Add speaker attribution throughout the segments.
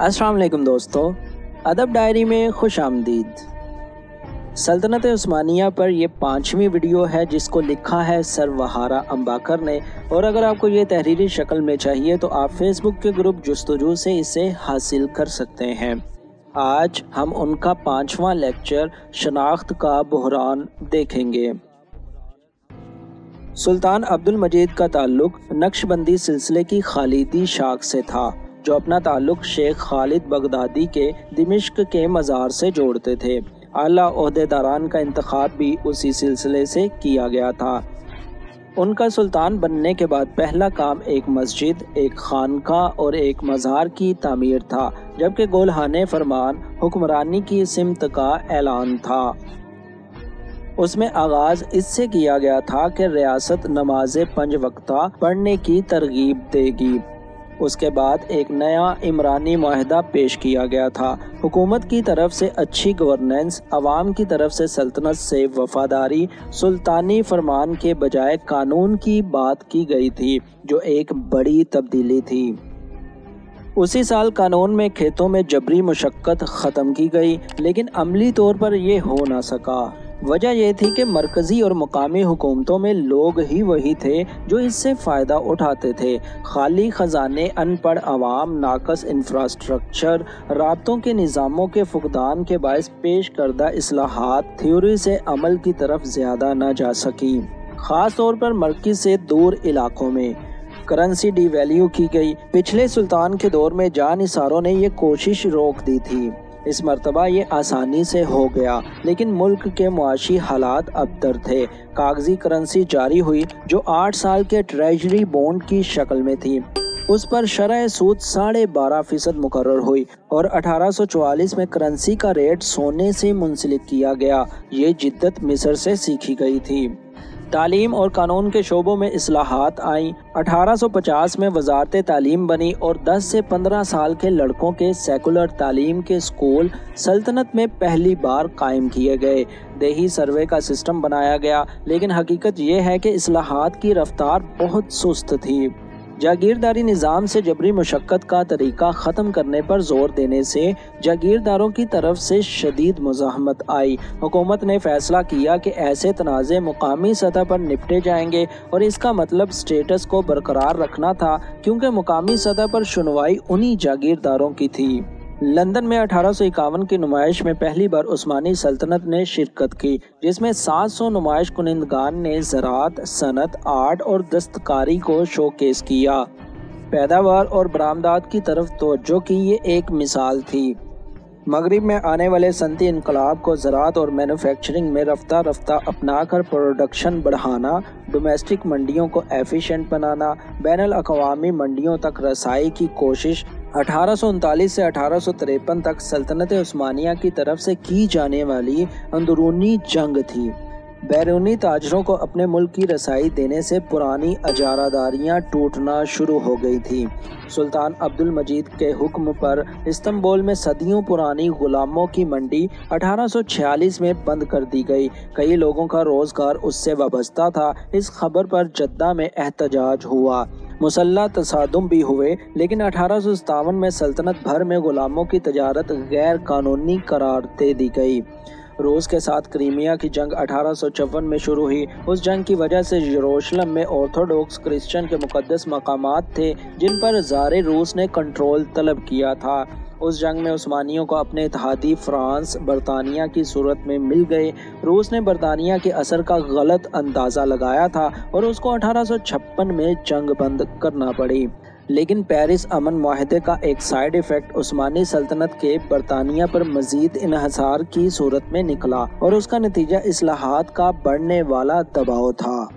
Speaker 1: अस्सलाम वालेकुम दोस्तों। अदब डायरी में खुश आमदीद। सल्तनत उस्मानिया पर यह पाँचवीं वीडियो है, जिसको लिखा है सर वहारा अम्बाकर ने। और अगर आपको ये तहरीरी शक्ल में चाहिए तो आप फेसबुक के ग्रुप जस्तजू से इसे हासिल कर सकते हैं। आज हम उनका पाँचवा लेक्चर शनाख्त का बहरान देखेंगे। सुल्तान अब्दुल मजीद का ताल्लुक नक्शबंदी सिलसिले की खालिदी शाख से था। जो अपना ताल्लुक शेख खालिद बगदादी के दिमिश्क के मज़ार से जोड़ते थे। आला अहदेदारान का इंतखब भी उसी सिलसिले से किया गया था। उनका सुल्तान बनने के बाद पहला काम एक मस्जिद, एक खानका और एक मज़ार की तमीर था, जबकि गोलहाने फरमान हुक्मरानी की सिमत का ऐलान था। उसमें आगाज़ इससे किया गया था कि रियासत नमाज़ पंज वक्ता पढ़ने की तरगीब देगी। उसके बाद एक नया इमरानी माहदा पेश किया गया था। हुकूमत की तरफ़ से अच्छी गवर्नेंस आवाम की तरफ़ से सल्तनत से वफादारी, सुल्तानी फरमान के बजाय कानून की बात की गई थी, जो एक बड़ी तब्दीली थी। उसी साल कानून में खेतों में जबरी मशक्क़त ख़त्म की गई, लेकिन अमली तौर पर यह हो ना सका। वजह यह थी कि मरकज़ी और मकामी हुकूमतों में लोग ही वही थे जो इससे फ़ायदा उठाते थे। खाली ख़जाने, अनपढ़ आवाम, नाकस इंफ्रास्ट्रक्चर रातों के निज़ामों के फुकदान के बायस पेश करदा असलाहत थ्योरी से अमल की तरफ़ ज़्यादा न जा सकी। ख़ास तौर पर मरकज़ से दूर इलाकों में। करेंसी डी वैल्यू की गई। पिछले सुल्तान के दौर में जान इसारों ने यह कोशिश रोक दी थी। इस मरतबा ये आसानी से हो गया। लेकिन मुल्क के मुआशी हालात अबतर थे। कागज़ी करेंसी जारी हुई, जो आठ साल के ट्रेजरी बॉन्ड की शक्ल में थी। उस पर शरह सूद साढ़े बारह फ़ीसद मुकर हुई और 1844 में करेंसी का रेट सोने से मुंसलिक किया गया। ये जिद्दत मिस्र से सीखी गई थी। तालीम और कानून के शोबों में असलाहत आई। 1850 में वजारत तालीम बनी और 10 से 15 साल के लड़कों के सेकुलर तालीम के स्कूल सल्तनत में पहली बार कायम किए गए। दही सर्वे का सिस्टम बनाया गया, लेकिन हकीकत यह है कि असलाहत की रफ्तार बहुत सुस्त थी। जागीरदारी निज़ाम से जबरी मशक्क़त का तरीका ख़त्म करने पर ज़ोर देने से जागीरदारों की तरफ़ से शदीद मुजाहमत आई। हुकूमत ने फैसला किया कि ऐसे तनाज़े मुकामी सतह पर निपटे जाएँगे और इसका मतलब स्टेटस को बरकरार रखना था, क्योंकि मुकामी सतह पर सुनवाई उन्हीं जागीरदारों की थी। लंदन में अठारह की नुमाइश में पहली बार उस्मानी सल्तनत ने शिरकत की, जिसमें 700 नुमाइश कुनिंदगान ने ज़रात, सनत, आर्ट और दस्तकारी को शोकेस किया। पैदावार और बरामदात की तरफ़ तोज्जो की ये एक मिसाल थी। मगरब में आने वाले सनती इनकलाब को ज़रात और मैनुफैक्चरिंग में रफ्ता रफ्ता अपना कर प्रोडक्शन बढ़ाना, डोमेस्टिक मंडियों को एफिशिएंट बनाना, बैन अवी मंडियों तक रसाई की कोशिश अठारह सौ उनतालीस से अठारह सौ तिरपन तक सल्तनत उस्मानिया की तरफ़ से की जाने वाली अंदरूनी जंग थी। बैरूनी ताजरों को अपने मुल्क की रसाई देने से पुरानी अजारादारियाँ टूटना शुरू हो गई थी। सुल्तान अब्दुल मजीद के हुक्म पर इस्तंबुल में सदियों पुरानी गुलामों की मंडी 1846 में बंद कर दी गई। कई लोगों का रोज़गार उससे वाबस्ता था। इस खबर पर जद्दा में एहतजाज हुआ। मुसल्ला तसादम भी हुए, लेकिन अठारह सौ सतावन में सल्तनत भर में गुलामों की तजारत गैर कानूनी करार दे दी गई। रूस के साथ क्रीमिया की जंग अठारह में शुरू हुई। उस जंग की वजह से यरूशलेम में ऑर्थोडॉक्स क्रिश्चियन के मुकदस मकाम थे, जिन पर जार रूस ने कंट्रोल तलब किया था। उस जंग में उस्मानियों को अपने इतिहादी फ्रांस, बरतानिया की सूरत में मिल गए। रूस ने बरतानिया के असर का गलत अंदाज़ा लगाया था और उसको अठारह सौ छप्पन में जंग बंद करना पड़ी। लेकिन पेरिस अमन माहदे का एक साइड इफ़ेक्ट उस्मानी सल्तनत के बरतानिया पर मजीद इन्हसार की सूरत में निकला और उसका नतीजा असलाहत का बढ़ने वाला दबाव था।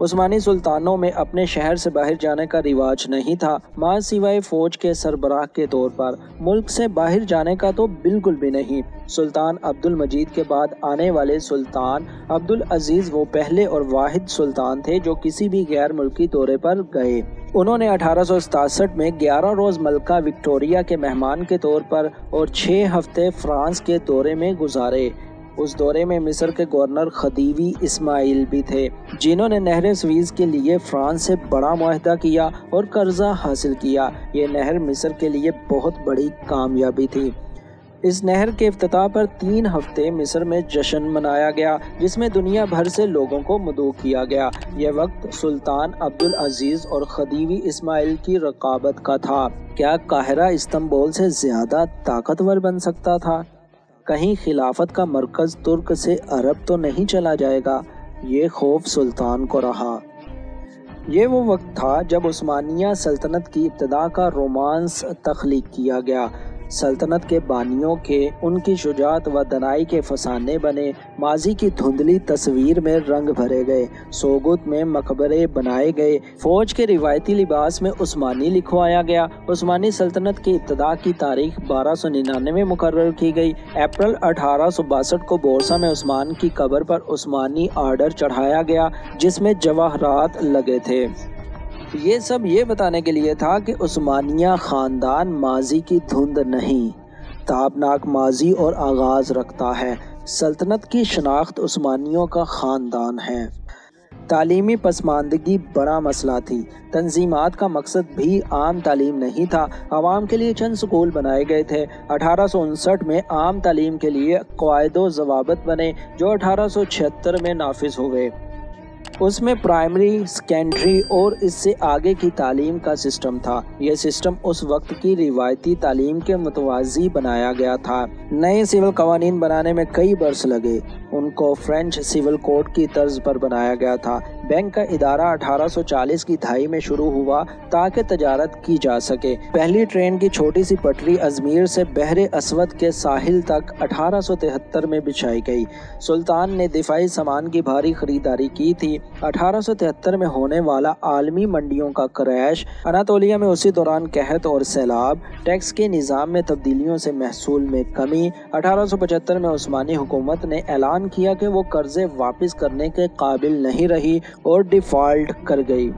Speaker 1: उस्मानी सुल्तानों में अपने शहर से बाहर जाने का रिवाज नहीं था, माँ सिवाय फौज के सरबराह के तौर पर। मुल्क से बाहर जाने का तो बिल्कुल भी नहीं। सुल्तान अब्दुल मजीद के बाद आने वाले सुल्तान अब्दुल अज़ीज़ वो पहले और वाहिद सुल्तान थे जो किसी भी गैर मुल्की दौरे पर गए। उन्होंने अठारह में 11 रोज मलका विक्टोरिया के मेहमान के तौर पर और छह हफ़्ते फ्रांस के दौरे में गुजारे। उस दौरे में मिस्र के गवर्नर खदीवी इस्माइल भी थे, जिन्होंने नहर स्वीज के लिए फ्रांस से बड़ा माहदा किया और कर्जा हासिल किया। ये नहर मिस्र के लिए बहुत बड़ी कामयाबी थी। इस नहर के अफ्ताह पर तीन हफ़्ते मिस्र में जश्न मनाया गया, जिसमें दुनिया भर से लोगों को मदो किया गया। यह वक्त सुल्तान अब्दुल अज़ीज़ और खदीवी इस्माइल की रकाबत का था। क्या काहरा इस्तंबुल से ज़्यादा ताकतवर बन सकता था? कहीं खिलाफत का मरकज़ तुर्क से अरब तो नहीं चला जाएगा? ये खौफ सुल्तान को रहा। ये वो वक्त था जब उस्मानिया सल्तनत की इब्तदा का रोमांस तख्लीक किया गया। सल्तनत के बानियों के, उनकी शुजात व दनाई के फसाने बने। माजी की धुंधली तस्वीर में रंग भरे गए। सोगुत में मकबरे बनाए गए। फौज के रिवायती लिबास में उस्मानी लिखवाया गया। उस्मानी सल्तनत की इब्तदा की तारीख बारह सौ निन्यानवे में मुकर की गई। अप्रैल अठारह सौ बासठ को बोरसा में उस्मान की कबर पर उस्मानी आर्डर चढ़ाया गया, जिसमें जवाहरात लगे थे। ये सब ये बताने के लिए था कि उस्मानिया ख़ानदान माजी की धुंध नहीं, ताबनाक माजी और आगाज़ रखता है। सल्तनत की शनाख्त उस्मानियों का ख़ानदान है। तालीमी पसमानदगी बड़ा मसला थी। तंजीमात का मकसद भी आम तालीम नहीं था। आवाम के लिए चंद स्कूल बनाए गए थे। अठारह सौ उनसठ में आम तालीम के लिए कायदो जवाबत बने, जो अठारह सौ छिहत्तर में नाफिज हो गए। उसमें प्राइमरी सेकेंडरी और इससे आगे की तालीम का सिस्टम था। यह सिस्टम उस वक्त की रिवायती तालीम के मुतवाजी बनाया गया था। नए सिविल कवानीन बनाने में कई बरस लगे। उनको फ्रेंच सिविल कोड की तर्ज पर बनाया गया था। बैंक का इदारा 1840 की दहाई में शुरू हुआ ताकि तजारत की जा सके। पहली ट्रेन की छोटी सी पटरी अजमेर से बहरे असवद के साहिल तक 1873 में बिछाई गई। सुल्तान ने दिफाई सामान की भारी खरीदारी की थी। 1873 में होने वाला आलमी मंडियों का क्रैश, अनातोलिया में उसी दौरान कहत और सैलाब, टैक्स के निज़ाम में तब्दीलियों से महसूल में कमी। 1875 में उस्मानी हुकूमत ने ऐलान किया कि वो कर्जे वापस करने के काबिल नहीं रही। और डिफ़ॉल्ट कर गई।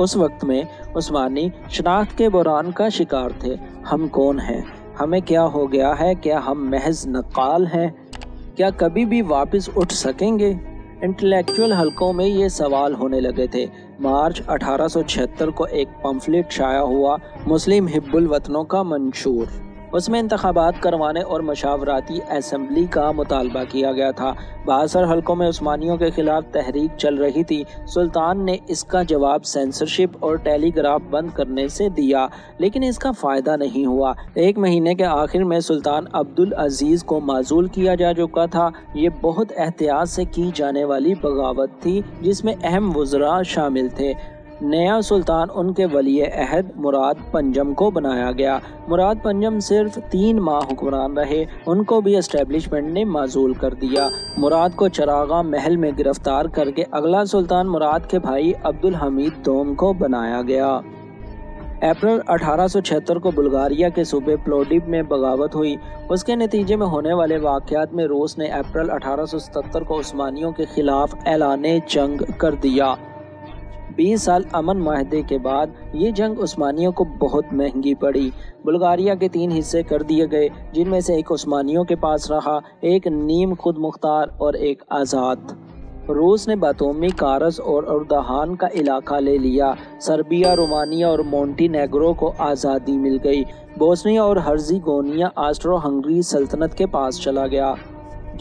Speaker 1: उस वक्त में उस्मानी शनाख्त के बुरान का शिकार थे। हम कौन हैं? हमें क्या हो गया है? क्या हम महज नकाल हैं? क्या कभी भी वापस उठ सकेंगे? इंटेलेक्चुअल हलकों में ये सवाल होने लगे थे। मार्च 1876 को एक पम्फलेट शाया हुआ मुस्लिम हिब्बुल वतनों का मंशूर। उसमें इंतबात करवाने और मशावराती असम्बली का मुतालबा किया गया था। बासर हलकों में उस्मानियों के खिलाफ तहरीक चल रही थी। सुल्तान ने इसका जवाब सेंसरशिप और टेलीग्राफ बंद करने से दिया, लेकिन इसका फ़ायदा नहीं हुआ। एक महीने के आखिर में सुल्तान अब्दुल अज़ीज़ को माजूल किया जा चुका था। ये बहुत एहतियात से की जाने वाली बगावत थी, जिसमें अहम वज्रा शामिल थे। नया सुल्तान उनके वली अहद मुराद पंजम को बनाया गया। मुराद पंजम सिर्फ़ तीन माह हुक्मरान रहे। उनको भी इस्टेब्लिशमेंट ने माजूल कर दिया। मुराद को चरागा महल में गिरफ़्तार करके अगला सुल्तान मुराद के भाई अब्दुल हमीद दोम को बनाया गया। अप्रैल 1876 को बुल्गारिया के सूबे प्लोडिप में बगावत हुई। उसके नतीजे में होने वाले वाक़ात में रूस ने अप्रैल 1877 को उस्मानियों के खिलाफ ऐलान जंग कर दिया। बीस साल अमन माहदे के बाद ये जंग उस्मानियों को बहुत महँगी पड़ी। बुल्गारिया के तीन हिस्से कर दिए गए, जिनमें से एक उस्मानियों के पास रहा, एक नीम खुद मुख्तार और एक आज़ाद। रूस ने बातोमी, कारस और उर्दहान का इलाका ले लिया। सर्बिया, रोमानिया और मोन्टीनेग्रो को आज़ादी मिल गई। बोस्निया और हर्जी गोनिया आस्ट्रो हंगरी सल्तनत के पास चला गया।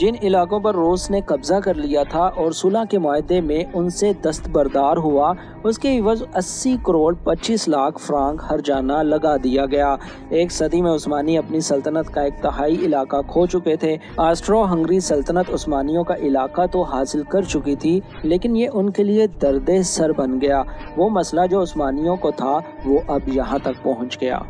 Speaker 1: जिन इलाकों पर रूस ने कब्जा कर लिया था और सुलह के माहे में उनसे दस्तबरदार हुआ, उसके इवज 80 करोड़ 25 लाख फ्रांक हर जाना लगा दिया गया। एक सदी में उस्मानी अपनी सल्तनत का एक तहाई इलाका खो चुके थे। आस्ट्रो हंगरी सल्तनत उस्मानियों का इलाका तो हासिल कर चुकी थी, लेकिन ये उनके लिए दर्द सर बन गया। वो मसला जो उस्मानियों को था, वो अब यहाँ तक पहुँच गया।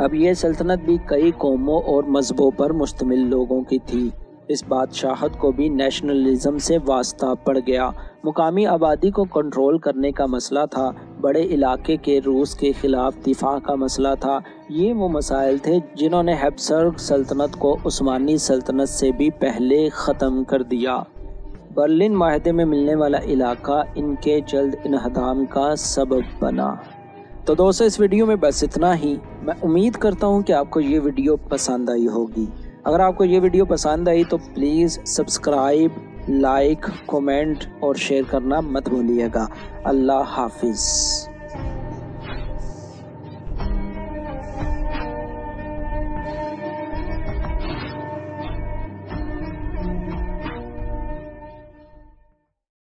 Speaker 1: अब ये सल्तनत भी कई कौमों और मजहबों पर मुश्तमिल लोगों की थी। इस बादशाहत को भी नेशनलिज्म से वास्ता पड़ गया। मुकामी आबादी को कंट्रोल करने का मसला था। बड़े इलाके के रूस के खिलाफ दिफा का मसला था। ये वो मसाइल थे जिन्होंने हेप्सर्ग सल्तनत को उस्मानी सल्तनत से भी पहले ख़त्म कर दिया। बर्लिन माहदे में मिलने वाला इलाका इनके जल्द इनहदाम का सबब बना। तो दोस्तों, इस वीडियो में बस इतना ही। मैं उम्मीद करता हूँ कि आपको ये वीडियो पसंद आई होगी। अगर आपको ये वीडियो पसंद आई तो प्लीज़ सब्सक्राइब लाइक कमेंट और शेयर करना मत भूलिएगा। अल्लाह हाफिज़।